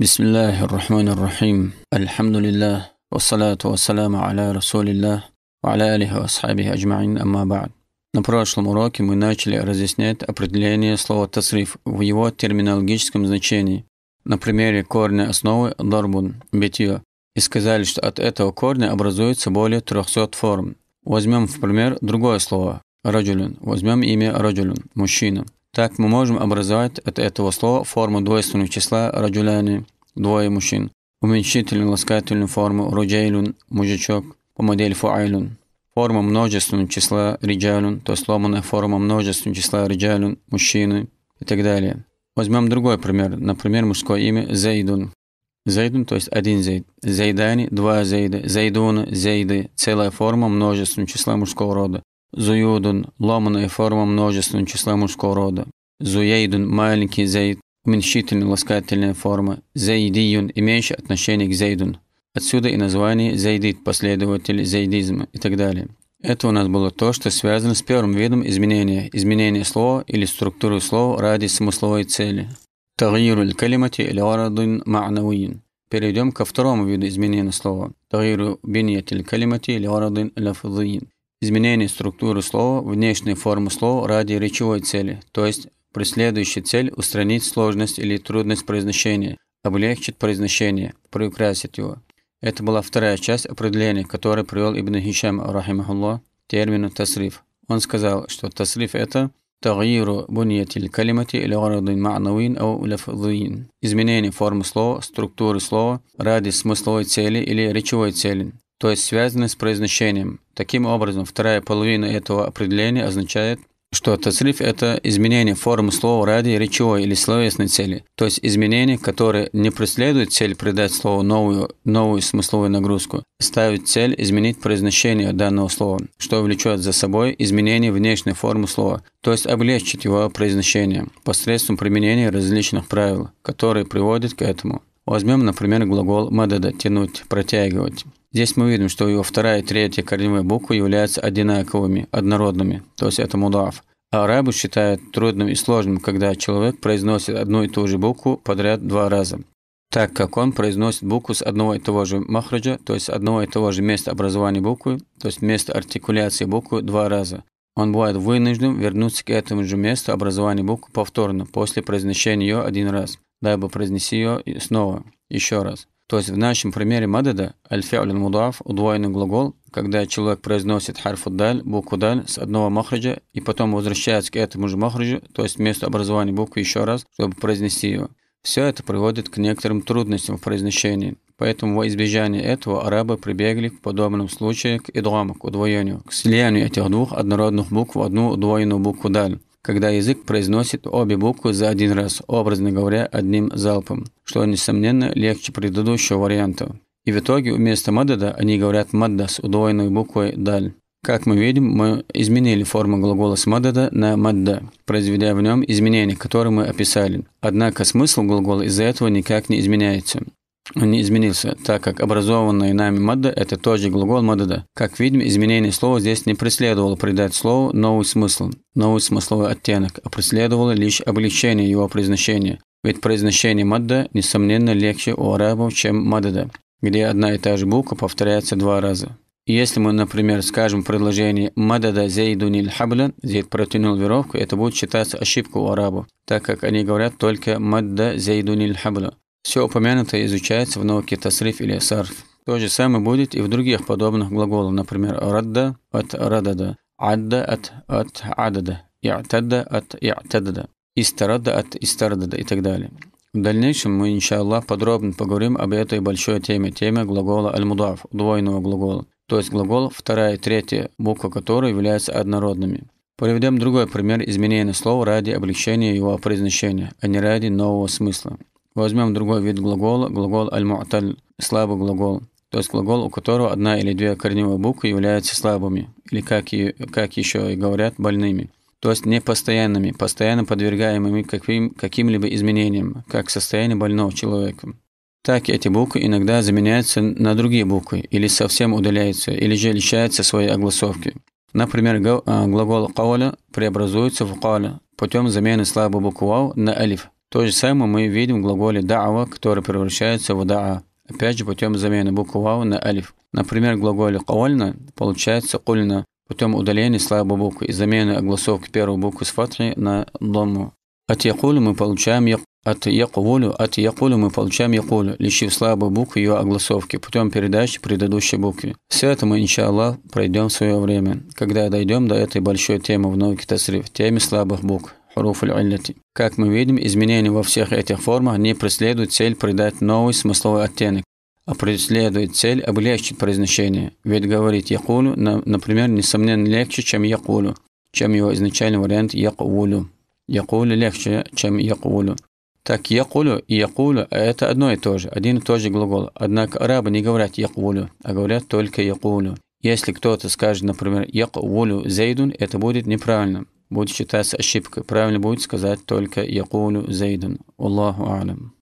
بسم الله الرحمن الرحيم الحمد لله والصلاة والسلام على رسول الله وعلى آله وأصحابه أجمعين أما بعد На прошлом уроке мы начали разъяснять определение слова «тасриф» в его терминологическом значении на примере корня основы «дарбун» – «битье» и сказали, что от этого корня образуется более 300 форм. Возьмем в пример другое слово «раджулюн». Возьмем имя «раджулюн» – «мужчина». Так мы можем образовать от этого слова форму двойственного числа раджуляни – двое мужчин, уменьшительную ласкательную форму руджейлюн – мужичок, по модели фуайлюн. Форма множественного числа риджалюн, то есть сломанная форма множественного числа риджалюн – мужчины и так далее. Возьмем другой пример, например, мужское имя Зайдун. Зайдун, то есть один зайд. Зайдани, два зайда. Зайдуна, зайды, целая форма множественного числа мужского рода. Зуюдун – ломаная форма множественного числа мужского рода. Зуейдун – маленький зайд, уменьшительная ласкательная форма. Зайдиюн – имеющий отношение к зайдун. Отсюда и название зайдит, последователь зайдизма и так далее. Это у нас было то, что связано с первым видом изменения, изменение слова или структуры слова ради смысловой цели. Тагиру калимати или арадун ма'навиин. Перейдем ко второму виду изменения слова. Тагиру биньятиль калимати или арадун лафзиин. Изменение структуры слова, внешней формы слова ради речевой цели, то есть преследующий цель устранить сложность или трудность произношения, облегчить произношение, приукрасить его. Это была вторая часть определения, которое привел Ибн Хишам, рахимахуллах, термину «тасриф». Он сказал, что «тасриф» — это «тагиру буньятиль калимати или гарадин ма'навин ау лафзин» — изменение формы слова, структуры слова ради смысловой цели или речевой цели, то есть связанной с произношением. Таким образом, вторая половина этого определения означает что тасриф – это изменение формы слова ради речевой или словесной цели, то есть изменение, которое не преследует цель придать слову новую, новую смысловую нагрузку, ставит цель изменить произношение данного слова, что влечет за собой изменение внешней формы слова, то есть облегчить его произношение посредством применения различных правил, которые приводят к этому. Возьмем, например, глагол «мадада» – «тянуть», «протягивать». Здесь мы видим, что его вторая и третья корневые буквы являются одинаковыми, однородными, то есть это мудаф. А арабы считают трудным и сложным, когда человек произносит одну и ту же букву подряд два раза, так как он произносит букву с одного и того же махраджа, то есть одного и того же места образования буквы, то есть место артикуляции буквы два раза. Он бывает вынужден вернуться к этому же месту образования буквы повторно, после произношения ее один раз, дабы произнести ее снова, еще раз. То есть в нашем примере мадада аль-фи'ль мудаф удвоенный глагол, когда человек произносит харфу даль, букву даль с одного махраджа и потом возвращается к этому же махраджу, то есть месту образования буквы еще раз, чтобы произнести ее. Все это приводит к некоторым трудностям в произношении. Поэтому во избежание этого арабы прибегли в подобном случае к идгаму, к удвоению, к слиянию этих двух однородных букв в одну удвоенную букву даль когда язык произносит обе буквы за один раз, образно говоря, одним залпом, что, несомненно, легче предыдущего варианта. И в итоге вместо мадада они говорят мадда с удвоенной буквой даль. Как мы видим, мы изменили форму глагола с на мадда, произведя в нем изменения, которые мы описали. Однако смысл глагола из-за этого никак не изменяется он не изменился, так как образованный нами мадда – это тоже глагол мадада. Как видим, изменение слова здесь не преследовало придать слову новый смысл, новый смысловой оттенок, а преследовало лишь облегчение его произношения. Ведь произношение мадда, несомненно, легче у арабов, чем мадада, где одна и та же буква повторяется два раза. Если мы, например, скажем в предложении «Мадада зейдуниль хабля» «Зейд протянул веровку», это будет считаться ошибкой у арабов, так как они говорят только «Мадда зейдуниль хабля». Все упомянутое изучается в науке тасриф или сарф. То же самое будет и в других подобных глаголах, например, радда от радада, адда от от адада, и'тадда от и'тадда, истарадда от истарадда и так далее. В дальнейшем мы, иншаллах, подробно поговорим об этой большой теме, теме глагола аль-мудаф, двойного глагола, то есть глагол, вторая и третья буква которой являются однородными. Приведем другой пример изменения слова ради облегчения его произношения, а не ради нового смысла. Возьмем другой вид глагола, глагол аль-му'таль, слабый глагол, то есть глагол, у которого одна или две корневые буквы являются слабыми, или как, и, как еще и говорят, больными, то есть непостоянными, постоянно подвергаемыми каким, каким-либо изменениям, как состояние больного человека. Так эти буквы иногда заменяются на другие буквы, или совсем удаляются, или же лишаются своей огласовки. Например, а, глагол «кауля» преобразуется в «кауля» путем замены слабой буквы «вау» на «алиф», То же самое мы видим в глаголе да'ва, который превращается в да'a. Опять же, путем замены буквы вау на алиф. Например, в глаголе «кавальна» получается «кульна» путем удаления слабой буквы и замены огласовки первой буквы с фатхи на дому. От якулю мы получаем як... от якулю, от якулю мы получаем якулю, лишив слабую букву ее огласовки путем передачи предыдущей буквы. Все это мы, иншаллах, пройдем в свое время, когда дойдем до этой большой темы в науке тасриф, теме слабых букв. Как мы видим, изменения во всех этих формах не преследуют цель придать новый смысловой оттенок, а преследует цель облегчить произношение. Ведь говорить якулю, например, несомненно легче, чем якулю, чем его изначальный вариант якулю. Якулю легче, чем якулю. Так якулю и якулю – это одно и то же, один и тот же глагол. Однако арабы не говорят якулю, а говорят только якулю. Если кто-то скажет, например, якулю зейдун, это будет неправильно, будет считаться ошибкой. Правильно будет сказать только якулю зейдун. Аллаху алям.